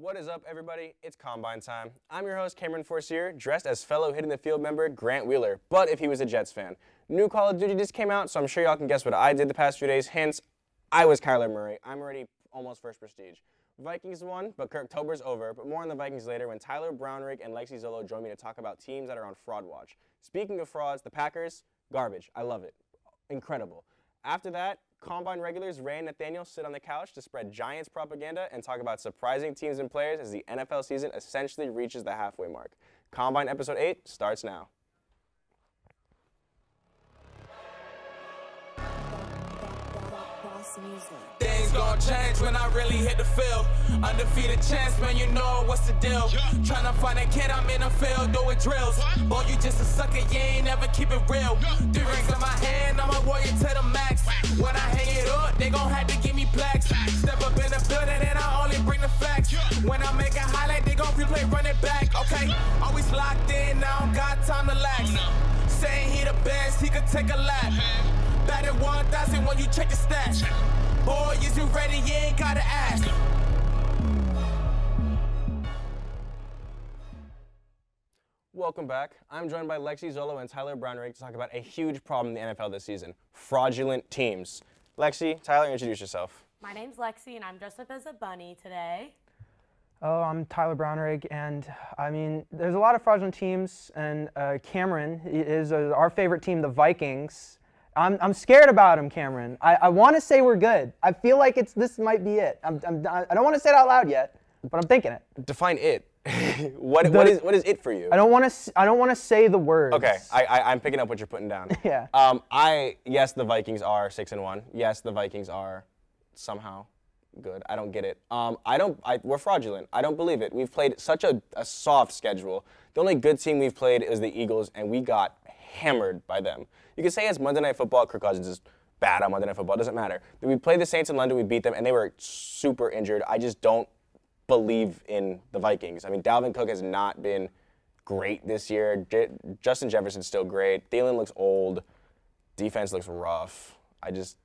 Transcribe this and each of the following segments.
What is up, everybody? It's Combine time. I'm your host, Cameron Forcier, dressed as fellow Hitting the Field member Grant Wheeler, but if he was a Jets fan. New Call of Duty just came out, so I'm sure y'all can guess what I did the past few days. Hence, I was Kyler Murray. I'm already almost first prestige. Vikings won, but Kirktober's over. But more on the Vikings later when Tyler Brownrigg and Lexi Zollo join me to talk about teams that are on fraud watch. Speaking of frauds, the Packers, garbage. I love it. Incredible. After that, Combine regulars Ray and Nathaniel sit on the couch to spread Giants propaganda and talk about surprising teams and players as the NFL season essentially reaches the halfway mark. Combine Episode 8 starts now. Things gon' change when I really hit the field. Undefeated chance, man, you know what's the deal. Tryna find a kid, I'm in the field doing drills. Boy, you just a sucker, you ain't never keep it real. Three rings in my hand, I'm a warrior to the max. When I hang it up, they gon' have to give me plaques. Step up in the building and I only bring the facts. When I make a highlight, they gon' replay, run it back. Okay, always locked in, now I don't got time to lax. Saying he the best, he could take a lap. Batted 1,000 when you check the stats. Boy, is you ready? You ain't gotta ask. Welcome back. I'm joined by Lexi Zollo and Tyler Brownrigg to talk about a huge problem in the NFL this season fraudulent teams. Lexi, Tyler, introduce yourself. My name's Lexi, and I'm dressed up as a bunny today. Oh, I'm Tyler Brownrigg, and I mean, there's a lot of fraudulent teams, and uh, Cameron is uh, our favorite team, the Vikings. I'm, I'm scared about him, Cameron. I, I want to say we're good. I feel like it's this might be it. I'm, I'm, I don't want to say it out loud yet, but I'm thinking it. Define it. what, The- what, is, what is it for you? I don't want to. I don't want to say the words. Okay, I, I, I'm picking up what you're putting down. Yeah. Um, I yes, the Vikings are six and one. Yes, the Vikings are somehow good. I don't get it. Um, I don't. I, we're fraudulent. I don't believe it. We've played such a, a soft schedule. The only good team we've played is the Eagles, and we got hammered by them. You can say it's Monday Night Football. Kirk Cousins is bad on Monday Night Football. It doesn't matter. We played the Saints in London. We beat them, and they were super injured. I just don't believe in the Vikings. I mean, Dalvin Cook has not been great this year. J- Justin Jefferson's still great. Thielen looks old. Defense looks rough. I just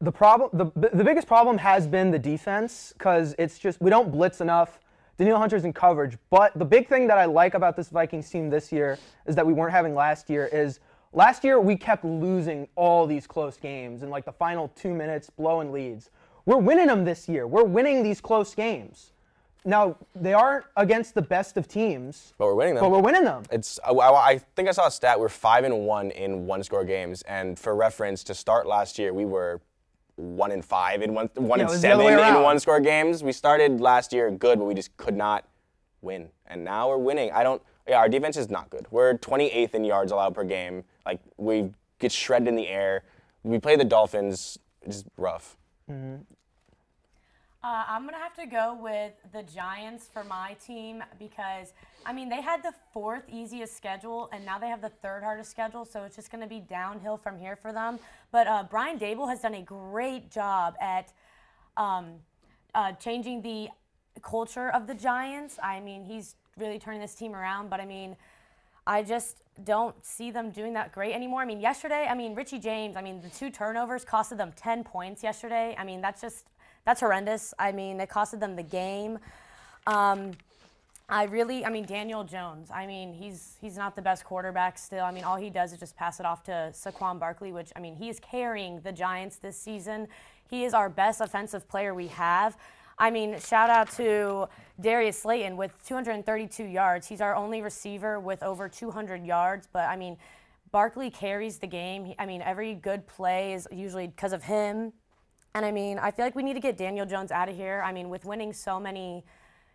the problem the, the biggest problem has been the defense because it's just we don't blitz enough Danielle Hunter's in coverage but the big thing that I like about this Vikings team this year is that we weren't having last year is last year we kept losing all these close games in like the final two minutes blowing leads we're winning them this year we're winning these close games now they aren't against the best of teams but we're winning them. but we're winning them It's I, I think I saw a stat. We're five and one in one score games, and for reference, to start last year, we were one and five in one one Yeah, and it was the other seven in around. one score games. We started last year good, but we just could not win, and now we're winning. I don't. Yeah, our defense is not good. We're 28th in yards allowed per game. Like we get shredded in the air. We play the Dolphins. It's rough. Uh, I'm gonna have to go with the Giants for my team because I mean they had the fourth easiest schedule and now they have the third hardest schedule, so it's just gonna be downhill from here for them. But uh, Brian Daboll has done a great job at um, uh, changing the culture of the Giants. I mean he's really turning this team around, but I mean. I just don't see them doing that great anymore. I mean, yesterday, I mean, Richie James, I mean, the two turnovers costed them 10 points yesterday. I mean, that's just, that's horrendous. I mean, it costed them the game. Um, I really, I mean, Daniel Jones, I mean, he's he's not the best quarterback still. I mean, all he does is just pass it off to Saquon Barkley, which, I mean, he is carrying the Giants this season. He is our best offensive player we have. I mean, shout out to Darius Slayton with 232 yards. He's our only receiver with over 200 yards. But I mean, Barkley carries the game. He- I mean, every good play is usually because of him. And I mean, I feel like we need to get Daniel Jones out of here. I mean, with winning so many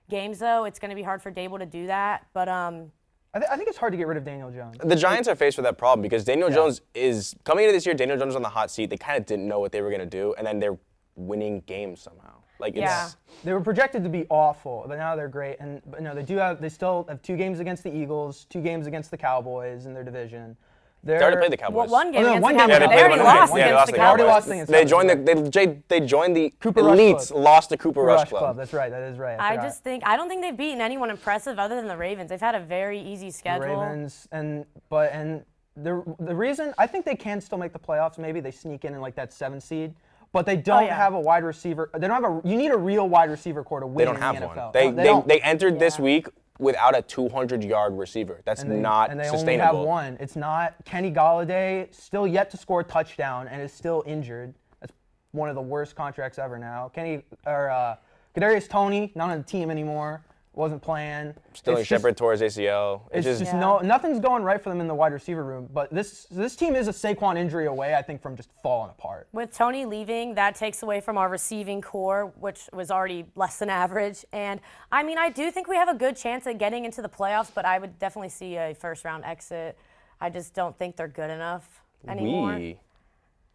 games, though, it's going to be hard for Daboll to do that. But um, I, th- I think it's hard to get rid of Daniel Jones The Giants are faced with that problem because Daniel Jones is coming into this year. Daniel Jones was on the hot seat. They kind of didn't know what they were going to do, and then they're winning games somehow. Like it's Yeah. They were projected to be awful, but now they're great. And but no, they do have. They still have two games against the Eagles, two games against the Cowboys in their division. They're, they already played the Cowboys. well, one game Oh, no, against one the game Cowboys. against They the already Cowboys. lost Yeah, they against lost the to They already Cowboys. lost against the They joined the Cowboys. they, they, they joined the Cooper elites, lost to Cooper Rush Rush, Club. Club. That's right. That is right. I forgot. just think I don't think they've beaten anyone impressive other than the Ravens. They've had a very easy the schedule. Ravens and but and the the reason I think they can still make the playoffs. Maybe they sneak in in like that seven seed. But they don't Oh, yeah. have a wide receiver. They don't have a. You need a real wide receiver core to win They don't in have the one. NFL. They No, they, don't. they entered this week without a 200 yard receiver. That's And they- not and they sustainable. only have one. It's not Kenny Golladay, still yet to score a touchdown and is still injured. That's one of the worst contracts ever now. Kenny or uh, Kadarius Toney, not on the team anymore, wasn't playing. Sterling It's just- Shepard tore his ACL. It's, It's just, just Yeah. no nothing's going right for them in the wide receiver room. But this this team is a Saquon injury away, I think, from just falling apart. With Toney leaving, that takes away from our receiving core, which was already less than average. And I mean, I do think we have a good chance at getting into the playoffs, but I would definitely see a first round exit. I just don't think they're good enough anymore. we,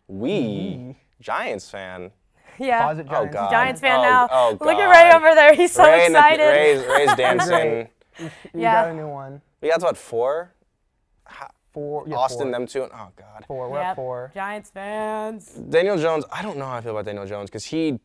we, Giants fan. Yeah. Closet Oh Giants. God. Giants fan oh, now. Oh, Look at God. Ray over there. He's so Ray and the- excited. Ray's, Ray's dancing. You Yeah. got a new one. we got what four? Four. Yeah, Austin, four. them two. Oh God. Four. We're at Yep. four. Giants fans. Daniel Jones. I don't know how I feel about Daniel Jones because he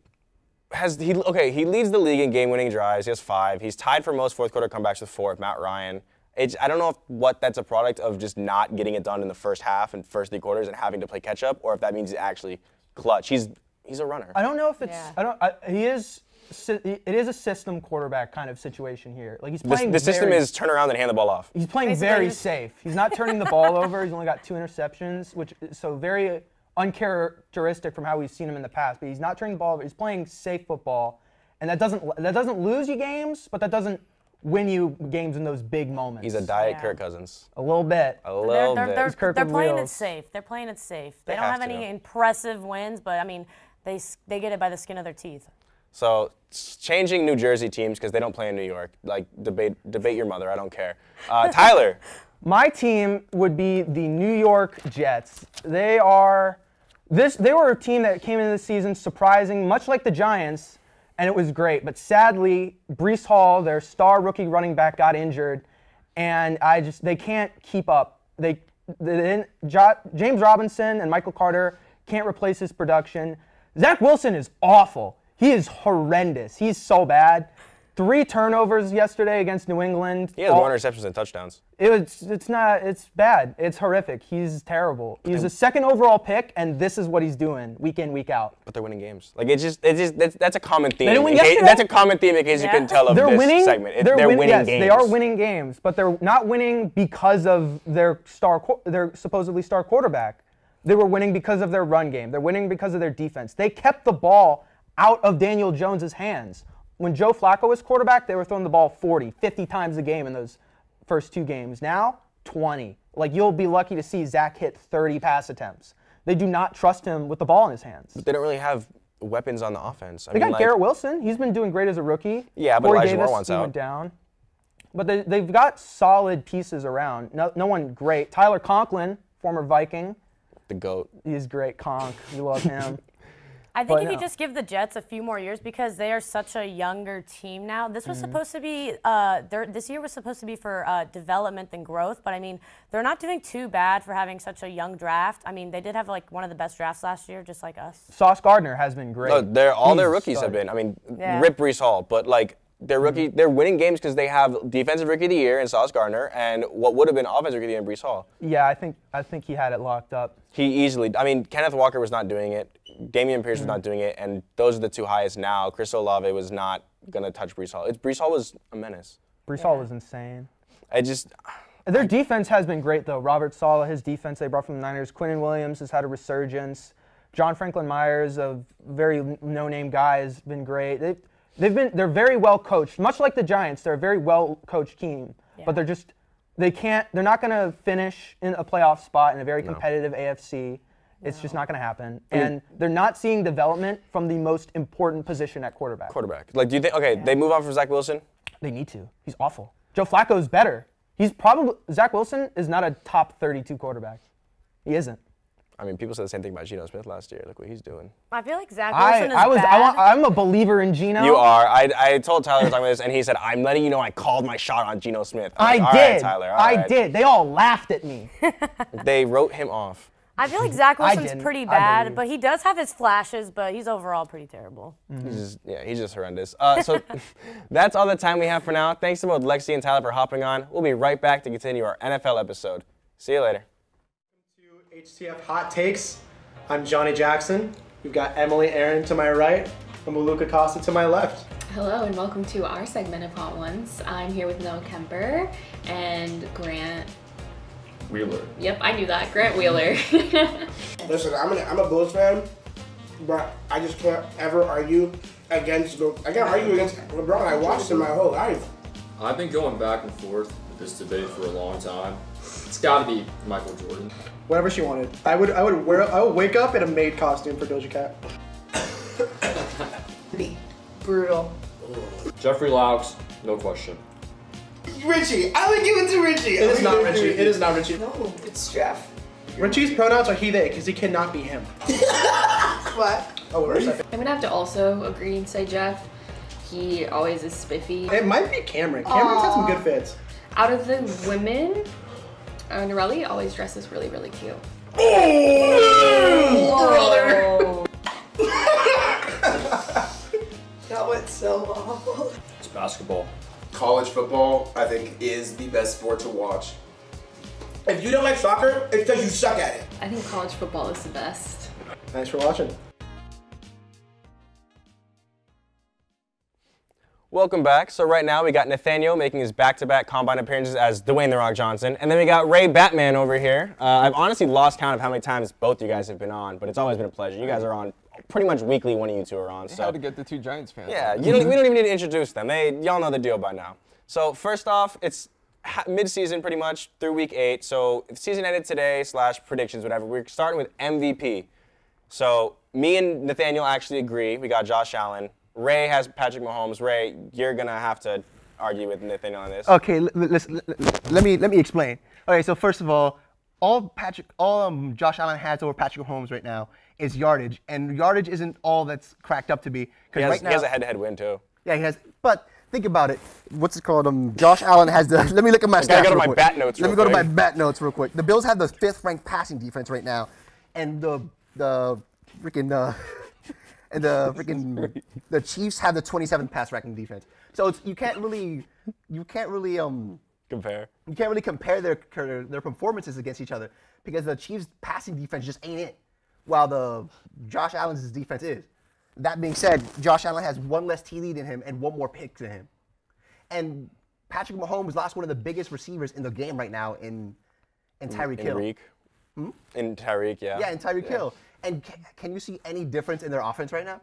has he okay. He leads the league in game-winning drives. He has five. He's tied for most fourth-quarter comebacks with four. with Matt Ryan. It's, I don't know if what that's a product of just not getting it done in the first half and first three quarters and having to play catch up, or if that means he's actually clutch. He's he's a runner. I don't know if it's. Yeah. I don't. I, he is. It is a system quarterback kind of situation here. Like he's The, playing. the system very- is turn around and hand the ball off. He's playing Basically, very he's- safe. He's not turning the ball over. He's only got two interceptions, which is so very uncharacteristic from how we've seen him in the past. But he's not turning the ball over. He's playing safe football, and that doesn't that doesn't lose you games, but that doesn't win you games in those big moments. He's a diet Yeah. Kirk Cousins. a little bit. A They're, little they're, bit. they're, He's Kirk they're with playing it safe. They're playing it safe. They, They don't have, have any impressive wins, but I mean, they they get it by the skin of their teeth. So changing New Jersey teams because they don't play in New York. Like debate debate your mother. I don't care. Uh, Tyler. My team would be the New York Jets. They are this they were a team that came into the season surprising, much like the Giants, and it was great. But sadly, Breece Hall, their star rookie running back, got injured, and I just they can't keep up. They, they didn't- James Robinson and Michael Carter can't replace his production. Zach Wilson is awful. He is horrendous. He's so bad. Three turnovers yesterday against New England. He has All- more interceptions than touchdowns. it was, it's not, it's bad. It's horrific. He's terrible. He's a second overall pick, and this is what he's doing week in, week out. But they're winning games. Like it's just, it's just that's, that's a common theme. didn't win in case- yesterday? that's a common theme in case you Yeah. couldn't tell of They're this winning. segment. It- they're, win- winning yes, games. they are winning games, but they're not winning because of their star, their supposedly star quarterback. They were winning because of their run game. They're winning because of their defense. They kept the ball out of Daniel Jones's hands. When Joe Flacco was quarterback, they were throwing the ball 40, 50 times a game in those first two games. Now, 20. Like you'll be lucky to see Zach hit 30 pass attempts. They do not trust him with the ball in his hands. But they don't really have weapons on the offense. I They mean, got like, Garrett Wilson. He's been doing great as a rookie. Yeah, but Corey Elijah Moore wants he out. went down. But they, they've got solid pieces around. No, no one great. Tyler Conklin, former Viking. The goat. He's great. Conk. We love him. I think But if you no. just give the Jets a few more years because they are such a younger team now. This Mm-hmm. was supposed to be uh, this year was supposed to be for uh, development and growth, but I mean they're not doing too bad for having such a young draft. I mean they did have like one of the best drafts last year, just like us. Sauce Gardner has been great. No, they're all their He's rookies have been. I mean, Yeah. Rip Breece Hall, but like their Mm-hmm. rookie, they're winning games because they have defensive rookie of the year in Sauce Gardner and what would have been offensive rookie of the year in Breece Hall. Yeah, I think I think he had it locked up. He easily. I mean, Kenneth Walker was not doing it. Dameon Pierce was not doing it, and those are the two highest now. Chris Olave was not gonna touch Breece Hall. It's, Breece Hall was a menace. Breece Hall was insane. I just, Their defense has been great though. Robert Saleh, his defense they brought from the Niners. Quinnen Williams has had a resurgence. John Franklin Myers, a very no-name guy, has been great. They've, they've been they're very well coached. Much like the Giants, they're a very well coached team. Yeah. But they're just they can't they're not going to finish in a playoff spot in a very competitive AFC. It's just not going to happen. And they're not seeing development from the most important position at quarterback. quarterback. Like, do you think? Okay, they move on from Zach Wilson. They need to. He's awful. Joe Flacco's better. He's probably Zach Wilson is not a top 32 quarterback. He isn't. I mean, people said the same thing about Geno Smith last year. Look what he's doing. I feel like Zach I, Wilson is I was bad. I want, I'm a believer in Geno. You are. I, I told Tyler talking about this, and he said, "I'm letting you know I called my shot on Geno Smith." I'm I like, did. right, Tyler. all I right." did. They all laughed at me. They wrote him off. I feel like Zach I Wilson's pretty bad, but he does have his flashes, but he's overall pretty terrible. He's just, yeah, he's just horrendous. Uh, so that's all the time we have for now. Thanks to both Lexi and Tyler for hopping on. We'll be right back to continue our NFL episode. See you later. To HTF Hot Takes. I'm Johnny Jackson. We've got Emily Aaron to my right and Maluka Costa to my left. Hello and welcome to our segment of Hot Ones. I'm here with Noah Kemper and Grant. Wheeler. Yep, I knew that. Grant Wheeler. Listen, I'm, an, I'm a Bulls fan, but I just can't ever argue against. the- I can't argue against LeBron. I watched him my whole life. I've been going back and forth with this debate for a long time. It's got to be Michael Jordan. Whatever she wanted. I would I would wear I would wake up in a maid costume for Doja Cat. Brutal. Jeffrey Laux, no question. Richie, I would give it to Richie. It is not Richie. It is not Richie. No, it's Jeff. Richie's pronouns are he they because he cannot be him. What? Oh, wait a second. I'm gonna have to also agree and say Jeff. He always is spiffy. It might be Cameron. Cameron's had some good fits. Out of the women, uh, Norelli always dresses really, really cute. That went so awful. It's basketball. College football, I think, is the best sport to watch. If you don't like soccer, it's because you suck at it. I think college football is the best. Thanks for watching. Welcome back. So right now we got Nathaniel making his back-to-back combine appearances as Dwayne the Rock Johnson, and then we got Ray Batman over here. Uh, I've honestly lost count of how many times both you guys have been on, but it's always been a pleasure. You guys are on pretty much weekly. One of you two are on. So How to get the two Giants fans? yeah, you don't, we don't even need to introduce them. They y'all know the deal by now. So first off, it's ha- mid-season pretty much through week eight. So if season ended today slash predictions whatever. We're starting with MVP. So me and Nathaniel actually agree. We got Josh Allen. Ray has Patrick Mahomes. Ray, you're gonna have to argue with Nathaniel on this. Okay, l- l- let's- l- l- let me let me explain. Okay, so first of all, all Patrick, all um, Josh Allen has over Patrick Mahomes right now is yardage, and yardage isn't all that's cracked up to be. He Because has, right now, he has a head-to-head win too. yeah, he has. But think about it. What's it called? Um, Josh Allen has the. Let me look at my I gotta go to my quick. bat notes Let real me go to my bat notes real quick. The Bills have the fifth-ranked passing defense right now, and the the freaking uh, and the freaking the Chiefs have the 27th pass ranking defense. So it's, you can't really you can't really um Compare. you can't really compare their their, their performances against each other because the Chiefs' passing defense just ain't it, while the Josh Allen's defense is. That being said, Josh Allen has one less TD than him and one more pick than him, and Patrick Mahomes lost one of the biggest receivers in the game right now in in Tyreek Hill. Tyreek. In Tyreek, yeah. Yeah, and Tyreek Hill. And ca- can you see any difference in their offense right now?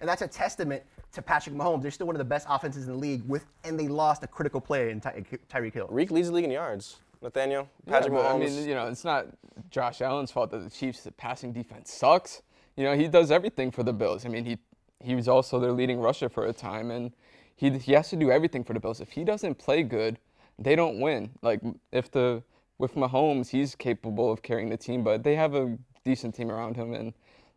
And that's a testament to Patrick Mahomes. They're still one of the best offenses in the league with, and they lost a critical player in Ty- Tyreek Hill. Reek leads the league in yards. Nathaniel, Patrick but, Mahomes. I mean, you know, it's not Josh Allen's fault that the Chiefs' passing defense sucks. You know, he does everything for the Bills. I mean, he he was also their leading rusher for a time, and he he has to do everything for the Bills. If he doesn't play good, they don't win. Like if the with Mahomes, he's capable of carrying the team, but they have a decent team around him, and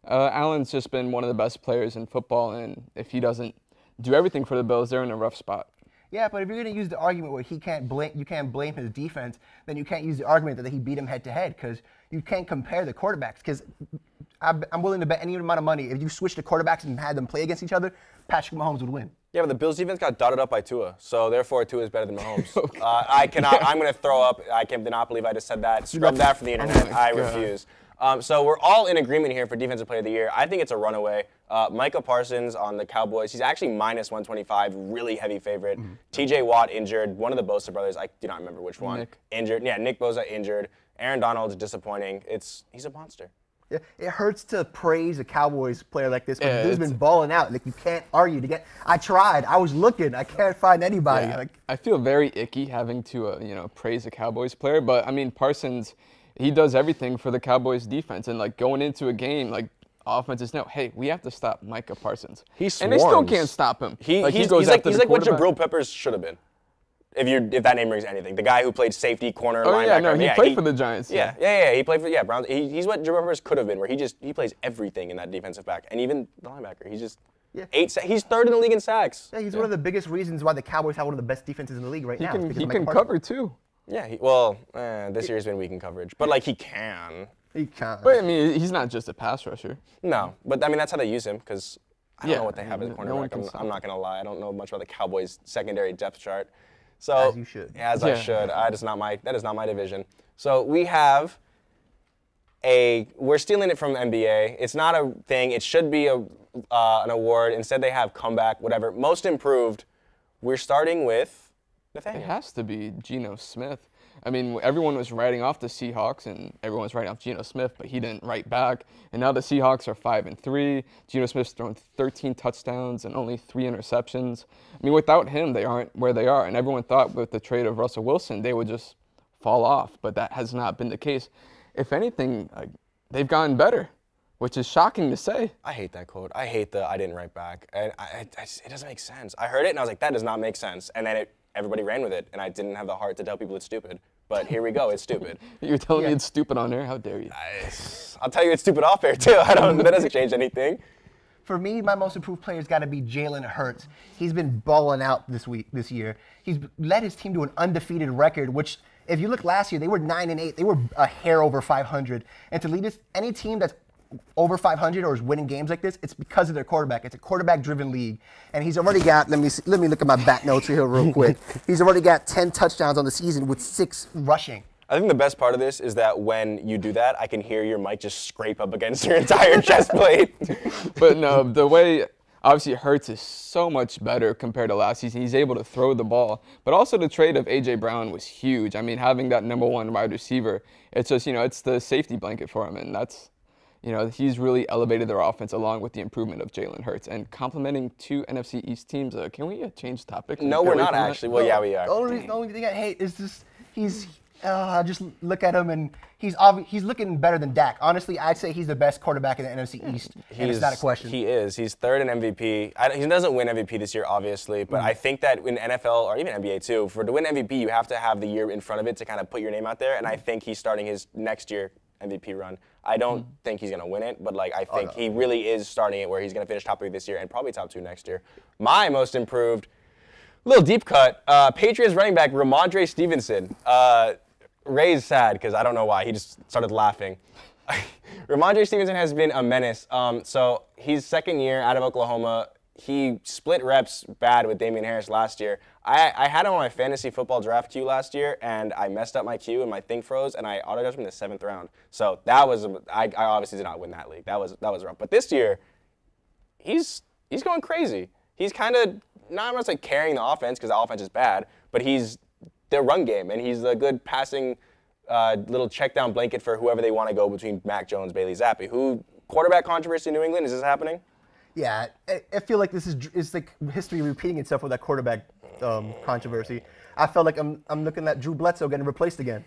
uh, Allen's just been one of the best players in football. And if he doesn't do everything for the Bills, they're in a rough spot. Yeah, but if you're going to use the argument where he can't blame, you can't blame his defense, then you can't use the argument that he beat him head to head because you can't compare the quarterbacks. Because I'm willing to bet any amount of money if you switched the quarterbacks and had them play against each other, Patrick Mahomes would win. Yeah, but the Bills defense got dotted up by Tua, so therefore Tua is better than Mahomes. uh, I cannot. I'm going to throw up. I cannot believe I just said that. Scrub that from the internet. my I God. refuse. Um, so we're all in agreement here for defensive player of the year. I think it's a runaway. Uh, Micah Parsons on the Cowboys. He's actually minus 125, really heavy favorite. T.J. Watt injured. One of the Bosa brothers. I do not remember which one. Nick. Injured. Yeah, Nick Bosa injured. Aaron Donald's disappointing. It's he's a monster. Yeah, It hurts to praise a Cowboys player like this, but Yeah, the dude's been balling out. Like you can't argue to get. I tried. I was looking. I can't find anybody. Yeah, Like I feel very icky having to, uh, you know, praise a Cowboys player, but I mean Parsons, he does everything for the Cowboys defense, and like going into a game, like offenses know, hey, we have to stop Micah Parsons, He and they still can't stop him. He, like, he's, goes he's like after he's like what quarterback. Jabril Peppers should have been. If you if that name rings anything, the guy who played safety, corner, Oh, linebacker. yeah, no, he yeah, played for the Giants, Yeah, yeah, yeah. He played for yeah Browns. He, he's what Jabril Peppers could have been, where he just he plays everything in that defensive back, and even the linebacker. He's just Yeah. eight. sa- He's third in the league in sacks. yeah, he's one of the biggest reasons why the Cowboys have one of the best defenses in the league right He now. can because he of Micah can cover too. Yeah. He, well, eh, this year's been weak in coverage, but like he can. He can. But I mean, he's not just a pass rusher. No, but I mean that's how they use him because I don't Yeah, know what they have as a no- no one cornerback. can I'm, I'm not gonna lie. I don't know much about the Cowboys' secondary depth chart. So As you should. As I should. I just not my that is not my division. So we have a we're stealing it from NBA. It's not a thing. It should be a uh, an award. Instead, they have comeback, whatever. Most improved. We're starting with It has to be Geno Smith. I mean, everyone was writing off the Seahawks, and everyone was writing off Geno Smith, but he didn't write back. And now the Seahawks are five and three. Geno Smith's thrown 13 touchdowns and only three interceptions. I mean, without him, they aren't where they are. And everyone thought with the trade of Russell Wilson, they would just fall off, but that has not been the case. If anything, like, they've gotten better, which is shocking to say. I hate that quote. I hate the I didn't write back. And I, I, it doesn't make sense. I heard it and I was like, that does not make sense. And then it, everybody ran with it, and I didn't have the heart to tell people it's stupid. But here we go. It's stupid. You're telling me it's stupid on air? How dare you? I'll tell you it's stupid off air too. I don't. That doesn't change anything. For me, my most improved player's got to be Jalen Hurts. He's been balling out this week, this year. He's led his team to an undefeated record, which, if you look last year, they were nine and eight. They were a hair over 500. And to lead us, any team that's over 500 or is winning games like this, it's because of their quarterback. It's a quarterback-driven league, and he's already got. Let me see, let me look at my back notes here real quick. he's already got 10 touchdowns on the season with six rushing. I think the best part of this is that when you do that, I can hear your mic just scrape up against your entire chest plate. but no, the way obviously Hurts is so much better compared to last season. He's able to throw the ball, but also the trade of AJ Brown was huge. I mean, having that number one wide receiver, it's just you know it's the safety blanket for him, and that's you know he's really elevated their offense along with the improvement of Jalen Hurts and complementing two NFC East teams. Uh, can we uh, change topics? and No, we're not from that? actually. Well, yeah, we are. The only, the only thing I hate is just he's. Uh, just look at him, and he's obvi- he's looking better than Dak. Honestly, I'd say he's the best quarterback in the NFC East, and it's not a question. He is. He's third in MVP. I, he doesn't win MVP this year, obviously, but Mm-hmm. I think that in NFL or even NBA too, for to win MVP, you have to have the year in front of it to kind of put your name out there. And I think he's starting his next year MVP run. I don't Mm-hmm. think he's gonna win it, but like I Oh, think he really is starting it where he's gonna finish top three this year and probably top two next year. My most improved. Little deep cut. Uh, Patriots running back Rhamondre Stevenson. Uh, Ray's sad because I don't know why. He just started laughing. Rhamondre Stevenson has been a menace. Um, so he's second year out of Oklahoma. He split reps bad with Damien Harris last year. I, I had him on my fantasy football draft queue last year, and I messed up my queue and my thing froze, and I auto drafted him in the seventh round. So that was I, I obviously did not win that league. That was that was rough. But this year, he's he's going crazy. He's kind of not much like carrying the offense because the offense is bad, but he's their run game and he's a good passing uh, little check down blanket for whoever they want to go between Mac Jones, Bailey Zappe. Who quarterback controversy in New England is this happening? Yeah, I, I feel like this is dr- is like history repeating itself with that quarterback um, controversy. I felt like I'm I'm looking at Drew Bledsoe getting replaced again.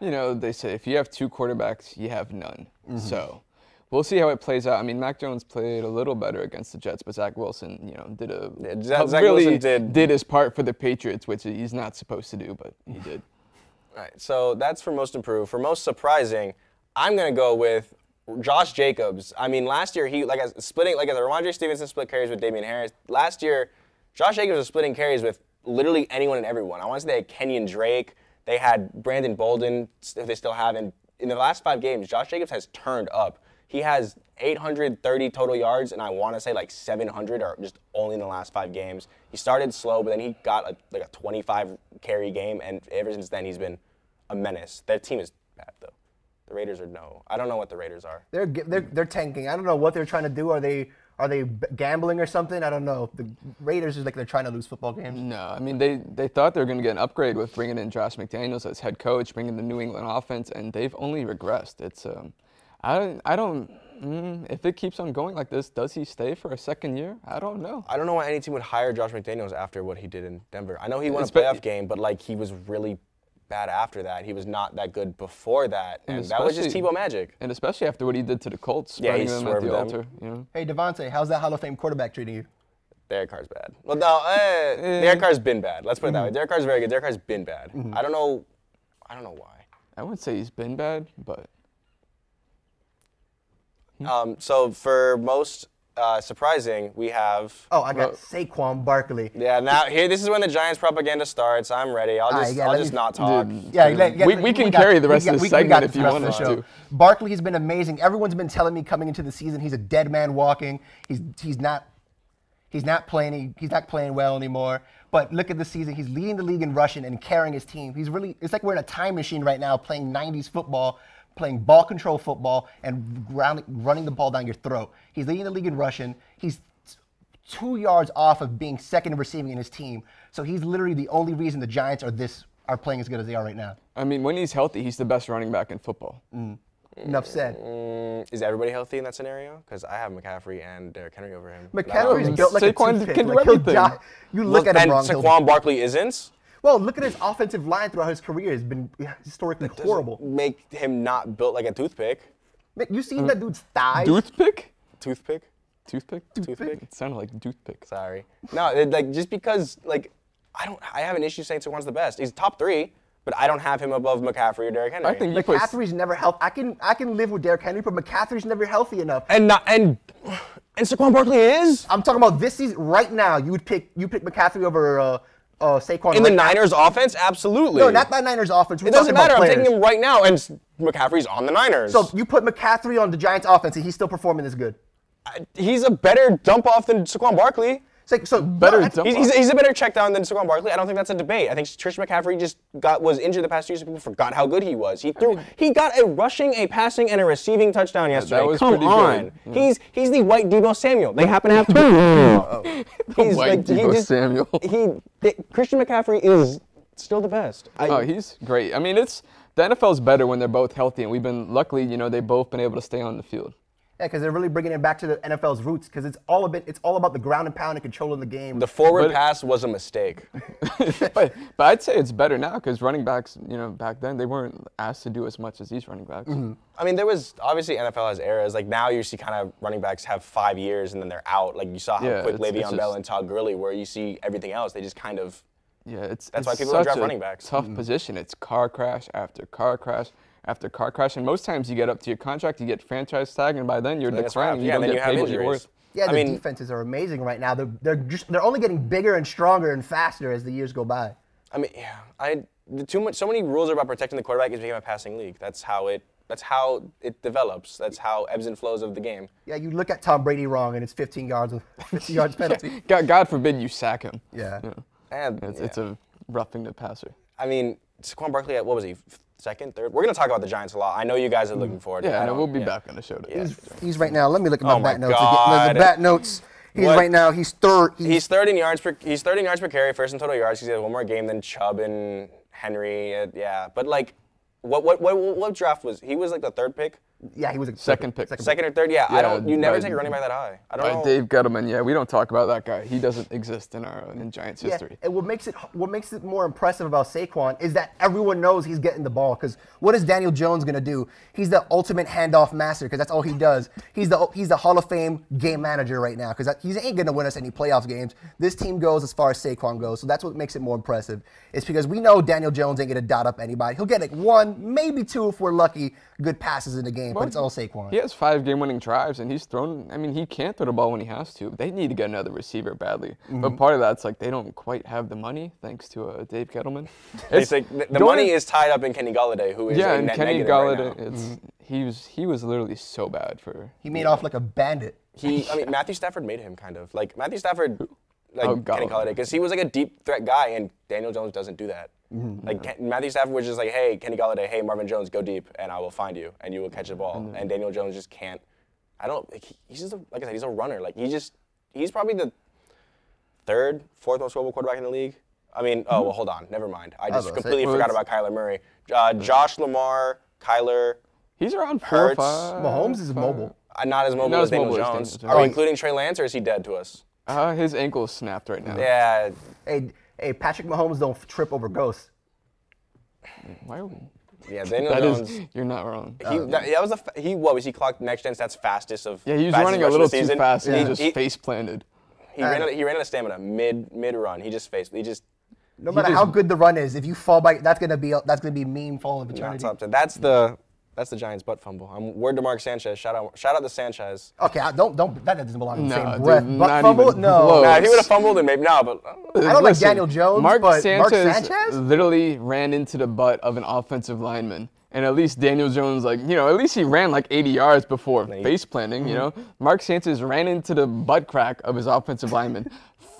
You know, they say if you have two quarterbacks, you have none. Mhm. So we'll see how it plays out. I mean, Mac Jones played a little better against the Jets, but Zach Wilson, you know, did a Zach- Zach really Wilson did- his part for the Patriots, which he's not supposed to do, but he did. All right, so that's for most improved. For most surprising, I'm gonna go with Josh Jacobs. I mean, last year he like splitting like as Rhamondre Stevenson split carries with Damien Harris. Last year, Josh Jacobs was splitting carries with literally anyone and everyone. I want to say they had Kenyon Drake. They had Brandon Bolden, they still have. And in the last five games, Josh Jacobs has turned up. He has 830 total yards, and I want to say like 700 are just only in the last five games. He started slow, but then he got a, like a 25 carry game, and ever since then he's been a menace. Their team is bad though. The Raiders are no. I don't know what the Raiders are. They're they're they're tanking. I don't know what they're trying to do. Are they are they gambling or something? I don't know. The Raiders is like they're trying to lose football games. No, I mean they they thought they were going to get an upgrade with bringing in Josh McDaniels as head coach, bringing the New England offense, and they've only regressed. It's um, I don't I don't. Mm, if it keeps on going like this, does he stay for a second year? I don't know. I don't know why any team would hire Josh McDaniels after what he did in Denver. I know he won a Espe- playoff game, but like he was really bad after that. He was not that good before that, and, that was just especially- Tebow magic. And especially after what he did to the Colts, Yeah, he them at swerved the them. altar. You know? Hey Devontae, how's that Hall of Fame quarterback treating you? Derek Carr's bad. Well, no, uh, Derek Carr's been bad. Let's put it that way. Derek Carr's very good. Derek Carr's been bad. I don't know. I don't know why. I wouldn't say he's been bad, but Um, so for most uh, surprising, we have. Oh, I got Saquon Barkley. Yeah, now here this is when the Giants propaganda starts. I'm ready. I'll All right, just yeah, I'll just me- not talk. Yeah, let- yeah, We- we can got- carry the we rest of the we- we segment if you want us to. Barkley has been amazing. Everyone's been telling me coming into the season he's a dead man walking. He's he's not he's not playing he, he's not playing well anymore. But look at the season. He's leading the league in rushing and carrying his team. He's really it's like we're in a time machine right now playing 90s football. Playing ball control football and ground, running the ball down your throat. He's leading the league in rushing. He's two yards off of being second in receiving in his team. So he's literally the only reason the Giants are this are playing as good as they are right now. I mean, when he's healthy, he's the best running back in football. Enough said. Mm, is everybody healthy in that scenario? Because I have McCaffrey and Derrick Henry over him. McCaffrey's No, built like a Saquon toothpick. can do Like, he'll everything. You look at him and wrong. he'll- Saquon Barkley isn't. Well, look at his offensive line throughout his career. has been historically horrible. Make him not built like a toothpick. You seen that dude's thighs? Toothpick? Toothpick. Toothpick? Toothpick. It sounded like toothpick. Sorry. No, it, like just because like I don't I have an issue saying Saquon's the best. He's top three, but I don't have him above McCaffrey or Derrick Henry. I think you put McCaffrey's never healthy. I can I can live with Derrick Henry, but McCaffrey's never healthy enough. and not and and Saquon Barkley is I'm talking about this season right now. You would pick you pick McCaffrey over uh, uh, Saquon in the right now. Niners offense. Absolutely. No, not that Niners offense. We're It doesn't matter. I'm taking him right now, and McCaffrey's on the Niners. So you put McCaffrey on the Giants offense, and he's still performing as good. he's a better dump off than Saquon Barkley. So, so Better no, that's- dump He's, he's, a better check down than Saquon Barkley. I don't think that's a debate. I think Trish McCaffrey just got was injured the past two years. People forgot how good he was. He threw. He got a rushing, a passing, and a receiving touchdown yesterday. was Come pretty on. good. He's he's the white Deebo Samuel. They happen to have two. he's white he just- Samuel. He Christian McCaffrey is still the best. I, Oh, he's great. I mean, it's the NFL's better when they're both healthy, and we've been luckily, you know, they've both been able to stay on the fild. Yeah, because they're really bringing it back to the NFL's roots. Because it's all a bit, it's all about the ground and pound and controlling the game. the forward But- pass was a mistake. but but I'd say it's better now because running backs, you know, back then they weren't asked to do as much as these running backs. Mm-hmm. I mean, there was obviously NFL has eras. Like now, you see kind of running backs have five years and then they're out. Like you saw how Yeah, quick it's- Le'Veon it's Bell and Todd Gurley were. You see everything else. They just kind of. Yeah, it's That's why it's people don't such draft a running backs. Tough mm-hmm. position. It's car crash after car crash after car crash, and most times you get up to your contract, you get franchise tag, and by then you're Then it's declining. rough. You Yeah, don't then get you have paid what you're injuries. worth. yeah, I the mean- defenses are amazing right now. They're they're just they're only getting bigger and stronger and faster as the years go by. I mean, yeah, I too much. So many rules are about protecting the quarterback. It's became a passing league. That's how it. That's how it develops. That's how ebbs and flows of the game. Yeah, you look at Tom Brady wrong, and it's 15 yards, 15 yards penalty. God, God forbid you sack him. Yeah. And It's, yeah. it's a roughing the passer. I mean, Saquon Barkley. What was he? F- Second, third. We're gonna talk about the Giants a lot. I know you guys are looking forward. to it. Yeah, I no, we'll be yeah. back on the show. today. He's, he's right now. Let me look at my Oh my bat notes. again. The bat notes. He's What? right now. He's third. He's, He's third in yards per. He's third in yards per carry, first in total yards. He's one more game than Chubb and Henry. uh, yeah, but like, what what what what draft was he? Was like the third pick, yeah, he was a Second pick. second or third? Yeah, I don't. You never by- take a running back that high. I don't By know. Dave Gettleman, yeah, we don't talk about that guy. He doesn't exist in our in Giants Yeah, history. and what makes it what makes it more impressive about Saquon is that everyone knows he's getting the ball. Because what is Daniel Jones gonna do? He's the ultimate handoff master because that's all he does. He's the he's the Hall of Fame game manager right now because he ain't gonna win us any playoff games. This team goes as far as Saquon goes, so that's what makes it more impressive. It's because we know Daniel Jones ain't gonna dot up anybody. He'll get like one, maybe two if we're lucky, good passes in the game, but it's all Saquon. He has five game-winning drives, and he's thrown. I mean, he can't throw the ball when he has to. They need to get another receiver badly, Mm-hmm. but part of that's like they don't quite have the money, thanks to uh, Dave Gettleman. It's like the, the money is tied up in Kenny Golladay, who is yeah, a and net Kenny negative right Golladay. now. it's he was he was literally so bad for. He made off like a bandit. He, I mean, Matthew Stafford made him kind of like Matthew Stafford, like Oh, Kenny Golladay. Because he was like a deep threat guy, and Daniel Jones doesn't do that. Mm-hmm. Like Ken, Matthew Stafford was just like, hey, Kenny Golladay, hey, Marvin Jones, go deep, and I will find you, and you will catch the ball. Mm-hmm. And Daniel Jones just can't. I don't. Like, he- he's just a, like I said, he's a runner. Like he just, he's probably the third, fourth most mobile quarterback in the league. I mean, oh well, hold on, never mind. I just was completely forgot about Kyler Murray. Uh, Josh Lamar, Kyler, He's around four Hurts. five. Mahomes is mobile. uh, not as mobile Not as as Daniel mobile as Jones. Daniel Are we including Trey Lance, or is he dead to us? Uh, his ankle is snapped right now. Yeah, Hey, hey, Patrick Mahomes don't trip over ghosts. Why? are we- yeah. Daniel That Jones. is, you're not wrong. He, that, that was the fa- he what was he clocked next gen stats fastest of yeah, he was running a little the too season. fast, and He, he just he, face planted. he ran out of, he ran out of stamina mid mid run. He just faced he just No matter just- how good the run is, if you fall by, that's gonna be that's gonna be meme fall of not eternity. top ten. That's the that's the Giants butt fumble. I'm word to Mark Sanchez. Shout out shout out to Sanchez. Okay, I don't don't that doesn't belong in the No, same dude, breath. not But fumble, even no. Nah, if he would have fumbled, then maybe no. But uh, I don't like Daniel Jones, Mark but Sanchez, Mark Sanchez. literally ran into the butt of an offensive lineman. And at least Daniel Jones, like, you know, at least he ran like 80 yards before he- face planting, you know? Mark Sanchez ran into the butt crack of his offensive lineman,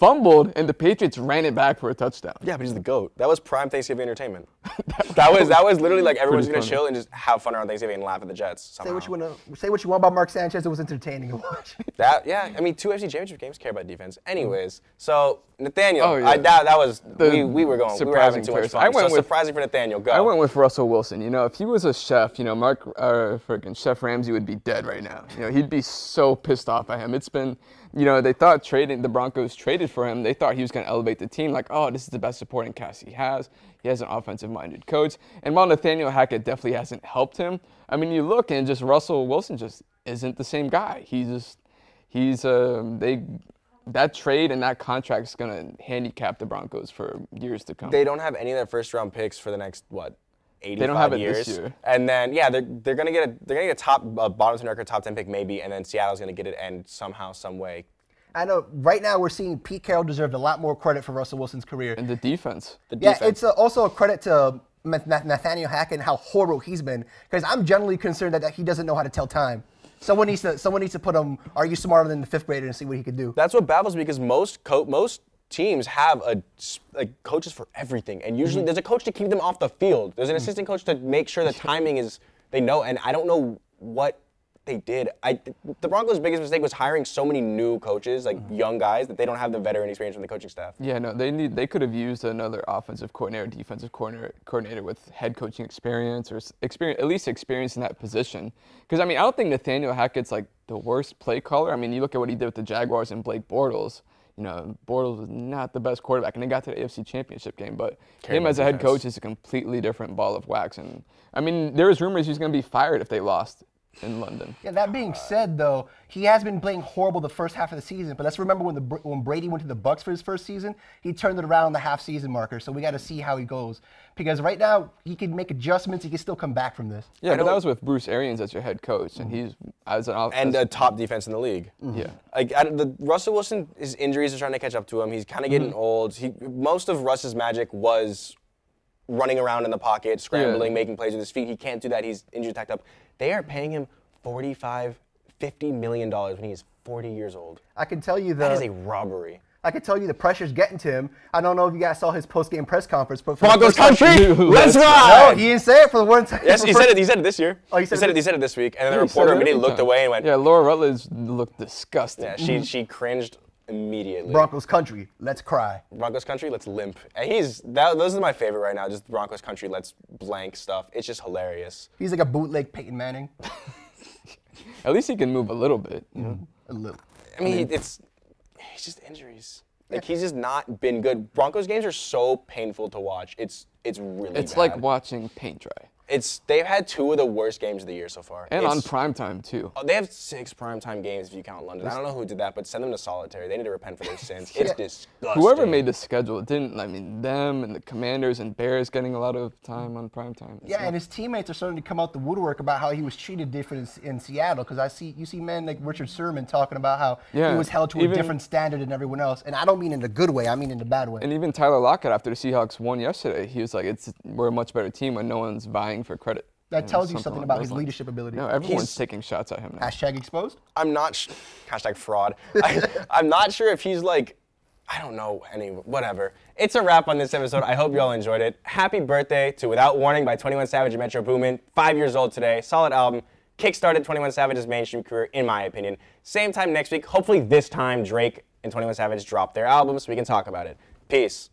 fumbled, and the Patriots ran it back for a touchdown. Yeah, but he's the goat. That was prime Thanksgiving entertainment. that was that was literally like everyone's gonna funny. chill and just have fun around Thanksgiving and laugh at the Jets. Say what you want to say. What you want about Mark Sanchez. It was entertaining to watch. That yeah, I mean two FC Championship games care about defense. Anyways, so Nathaniel, Oh, yeah. I doubt that was The we, we were going we were having surprising too much fun. I went so with- surprising for Nathaniel. Go. I went with Russell Wilson. You know, if he was a chef, you know, Mark, uh, freaking Chef Ramsay would be dead right now. You know, he'd be so pissed off at him. It's been, you know, they thought trading the Broncos traded for him. They thought he was going to elevate the team. Like, oh, this is the best supporting cast he has. He has an offensive-minded coach. And while Nathaniel Hackett definitely hasn't helped him, I mean, you look and just Russell Wilson just isn't the same guy. He's just, he's um, they. That trade and that contract is going to handicap the Broncos for years to come. They don't have any of their first round picks for the next what. 85 don't have it this year. And then yeah, they're, they're gonna get a they're gonna get a top a bottom ten record top ten pick maybe, and then Seattle's gonna get it and somehow some way. I know. Right now, we're seeing Pete Carroll deserved a lot more credit for Russell Wilson's career. And the defense. The Yeah, defense. it's uh also a credit to Nath- Nath- Nathaniel Hackett and how horrible he's been. Because I'm generally concerned that, that he doesn't know how to tell time. Someone needs to someone needs to put him. Are you smarter than the fifth grader and see what he can do? That's what baffles me because most co- most teams have a like coaches for everything, and usually mm-hmm. there's a coach to keep them off the field. There's an mm-hmm. assistant coach to make sure the timing is they know. And I don't know what they did. I the Broncos' biggest mistake was hiring so many new coaches, like mm-hmm. young guys, that they don't have the veteran experience from the coaching staff. Yeah, no, they need they could have used another offensive coordinator, defensive coordinator, coordinator with head coaching experience or experience at least experience in that position. Because I mean, I don't think Nathaniel Hackett's like the worst play caller. I mean, you look at what he did with the Jaguars and Blake Bortles. You know, Bortles was not the best quarterback, and they got to the AFC Championship game. But him as a head coach is a completely different ball of wax. And I mean, there was rumors he's going to be fired if they lost in London. Yeah, that being uh, said, though, he has been playing horrible the first half of the season. But let's remember when the when Brady went to the Bucs for his first season, he turned it around the half season marker. So we got to see how he goes because right now he can make adjustments. He can still come back from this. Yeah, but that was with Bruce Arians as your head coach, and mm-hmm. he's as an off- and a top defense in the league. Mm-hmm. Yeah. Like I, the Russell Wilson, his injuries are trying to catch up to him. He's kind of getting mm-hmm. old. He most of Russ's magic was running around in the pocket, scrambling, making plays with his feet. He can't do that. He's injury tacked up. They are paying him 45, 50 million dollars when he is 40 years old. I can tell you the. That is a robbery. I can tell you the pressure's getting to him. I don't know if you guys saw his post-game press conference, but for the Broncos country, let's ride. No, he didn't say it for the one time. Yes, he for- said it. He said it this year. Oh, he said he said it it. He said it this week, and then Yeah, the reporter immediately looked time. away and went, Yeah, Laura Rutledge hmm. looked disgusted. Yeah, she she cringed immediately. Broncos country, let's cry. Broncos country, let's limp. And he's that. Those are my favorite right now. Just Broncos country, let's blank stuff. It's just hilarious. He's like a bootleg Peyton Manning. At least he can move a little bit. You know? Mm-hmm. A little. I mean, it's it's just injuries. Like he's just not been good. Broncos games are so painful to watch. It's it's really. It's bad. like watching paint dry. It's they've had two of the worst games of the year so far. And on It's- prime time too. Oh, they have six primetime games if you count London. I don't know who did that, but send them to solitary. They need to repent for their sins. It's disgusting. Whoever made the schedule it didn't. I mean, them and the Commanders and Bears getting a lot of time on prime time. It's Yeah, not- and his teammates are starting to come out the woodwork about how he was treated different in, in Seattle. Because I see you see men like Richard Sherman talking about how Yeah, he was held to a different standard than everyone else. And I don't mean in the good way. I mean in the bad way. And even Tyler Lockett after the Seahawks won yesterday, he was like, "It's we're a much better team when no one's vying for credit." That tells you something about his lines. leadership ability. No, everyone's He's- taking shots at him now. Hashtag exposed. I'm not sh- hashtag fraud. I, I'm not sure if he's like, I don't know any whatever. It's a wrap on this episode. I hope you all enjoyed it. Happy birthday to Without Warning by 21 Savage and Metro Boomin. Five years old today. Solid album. Kickstarted 21 Savage's mainstream career, in my opinion. Same time next week. Hopefully this time Drake and 21 Savage drop their album so we can talk about it. Peace.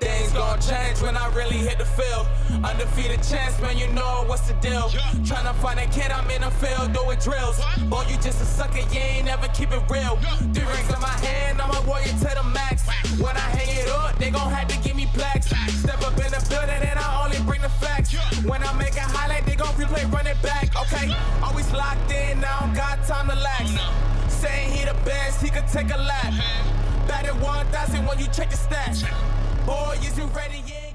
Things gon' change when I really hit the field. Undefeated champs, man, you know what's the deal. Tryna find a kid, I'm in the field doing drills. Boy, you just a sucker, you ain't never keep it real. Three rings in my hand, I'm a warrior to the max. When I hang it up, they gon' have to give me plaques. Step up in the building and I only bring the facts. When I make a highlight, they gon' replay, run it back. Okay, always locked in, now I don't got time to lax. Saying he the best, he could take a lap. Batted 1,000 when you check the stats. Boy, is you ready? Yeah.